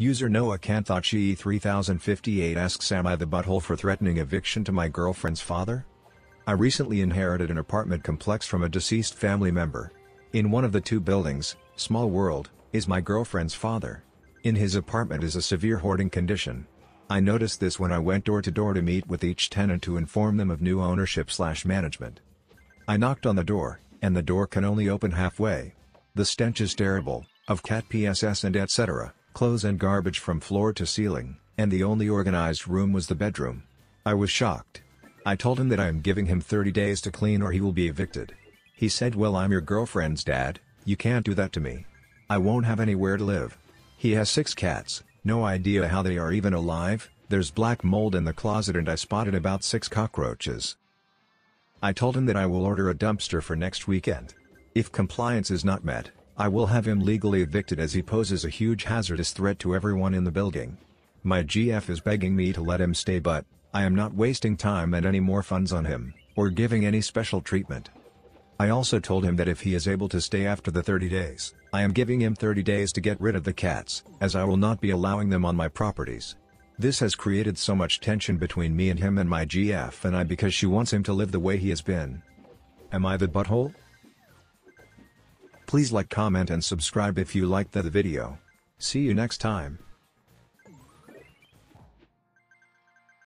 User Noah Kanthachi 3058 asks Am I the butthole for threatening eviction to my girlfriend's father? I recently inherited an apartment complex from a deceased family member. In one of the two buildings, small world, is my girlfriend's father. In his apartment is a severe hoarding condition. I noticed this when I went door to door to meet with each tenant to inform them of new ownership slash management. I knocked on the door, and the door can only open halfway. The stench is terrible, of cat PSS and etc., clothes and garbage from floor to ceiling, and the only organized room was the bedroom. I was shocked. I told him that I am giving him 30 days to clean or he will be evicted. He said well I'm your girlfriend's dad, you can't do that to me. I won't have anywhere to live. He has six cats, no idea how they are even alive, there's black mold in the closet and I spotted about six cockroaches. I told him that I will order a dumpster for next weekend. If compliance is not met, I will have him legally evicted as he poses a huge hazardous threat to everyone in the building. My GF is begging me to let him stay but, I am not wasting time and any more funds on him, or giving any special treatment. I also told him that if he is able to stay after the 30 days, I am giving him 30 days to get rid of the cats, as I will not be allowing them on my properties. This has created so much tension between me and him and my GF and I because she wants him to live the way he has been. Am I the butthole? Please like comment and subscribe if you liked the video. See you next time.